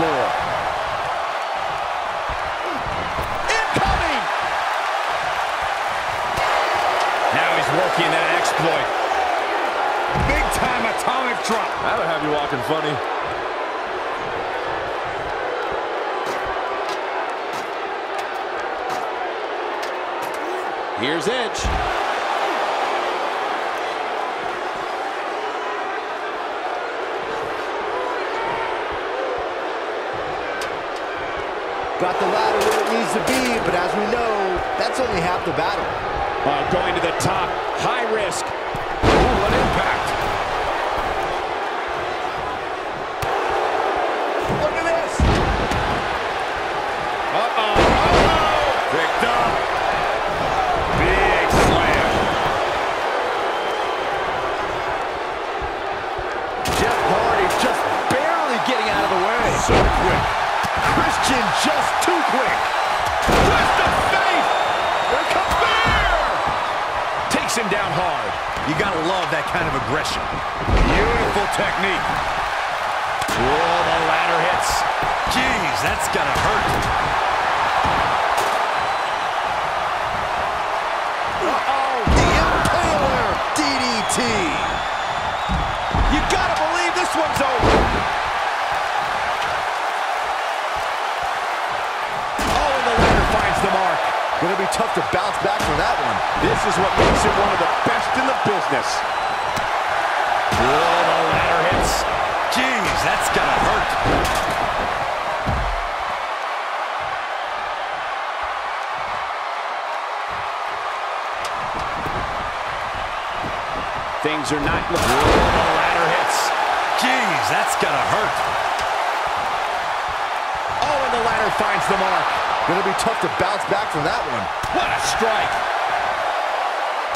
floor. Incoming! Now he's working that exploit. Big time atomic drop. That'll have you walking funny. Here's Edge. Got the ladder where it needs to be, but as we know, that's only half the battle. Uh, going to the top, high risk. Ooh, what impact. You gotta love that kind of aggression. Beautiful technique. Whoa, the ladder hits. Jeez, that's gonna hurt. Uh-oh. The Impaler DDT. You gotta believe this one's over. Mark. Gonna be tough to bounce back from that one. This is what makes it one of the best in the business. Whoa, the ladder hits. Jeez, that's gonna hurt. Things are not looking. Whoa, the ladder hits. Jeez, that's gonna hurt. Oh, and the ladder finds the mark. Gonna be tough to bounce back from that one. What a strike.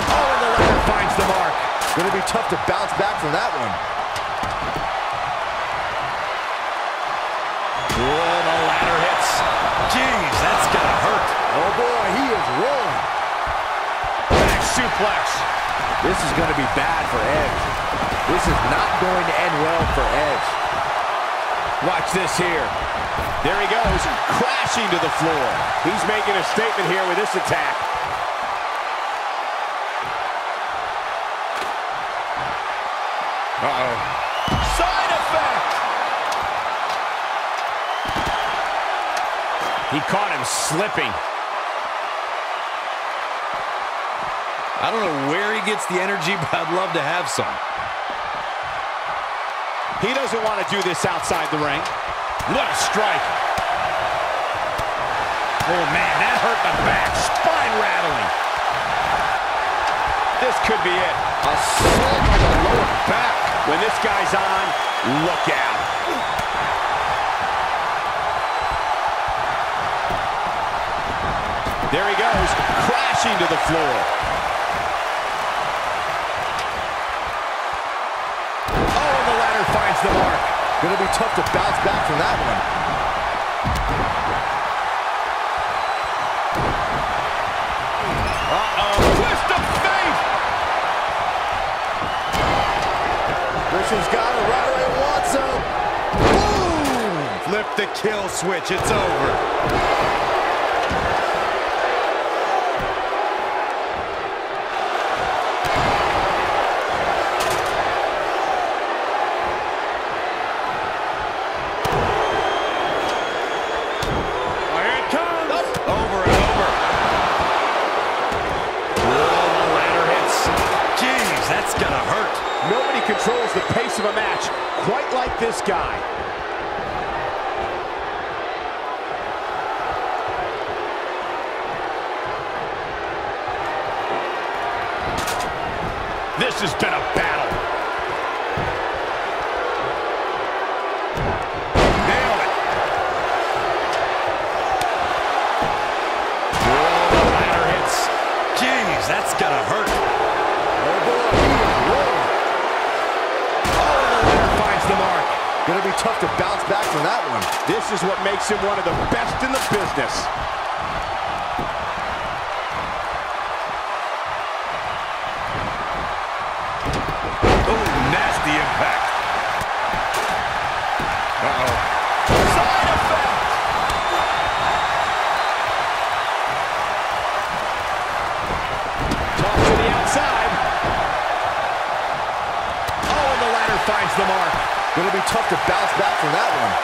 Oh, and the ladder finds the mark. Gonna be tough to bounce back from that one. Whoa, the ladder hits. Jeez, that's gonna hurt. Oh boy, he is rolling. Back suplex. This is gonna be bad for Edge. This is not going to end well for Edge. Watch this here. There he goes, crashing to the floor. He's making a statement here with this attack. Uh-oh. Side effect! He caught him slipping. I don't know where he gets the energy, but I'd love to have some. He doesn't want to do this outside the ring. What a strike. Oh, man, that hurt the back. Spine rattling. This could be it. Assault on the lower back. When this guy's on, look out. There he goes, crashing to the floor. Oh, and the ladder finds the mark. Gonna be tough to bounce back from that one. Uh-oh. Twist of fate! Christian's got it right wants him. Boom! Flip the kill switch. It's over. Gonna hurt. Nobody controls the pace of a match quite like this guy. This has been a battle. Nailed it. Whoa, the ladder hits. Jeez, that's gonna hurt. Mark. Gonna be tough to bounce back from that one. This is what makes him one of the best in the business. Tough to bounce back from that one.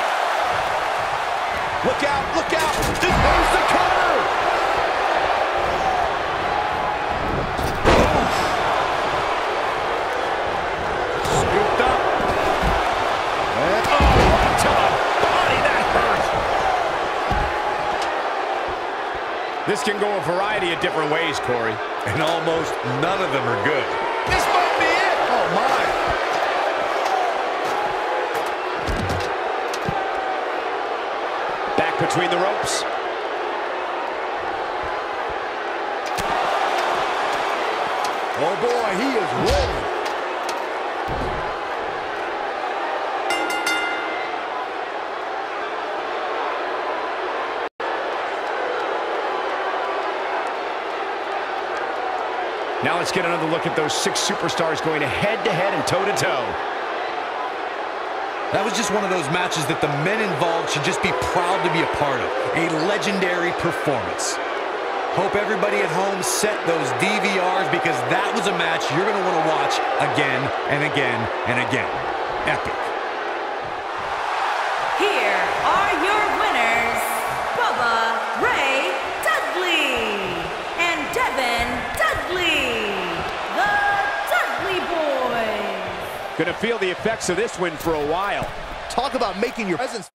Look out, look out. There's the cover. Scooped up. And Oh, body. That hurt. This can go a variety of different ways, Corey. And almost none of them are good. This might be it. oh my. Between the ropes. Oh boy, he is rolling. Now let's get another look at those six superstars going head-to-head and toe-to-toe. That was just one of those matches that the men involved should just be proud to be a part of. A legendary performance. Hope everybody at home set those DVRs because that was a match you're going to want to watch again and again and again. Epic. Here are your Boyz. Gonna feel the effects of this win for a while. Talk about making your presence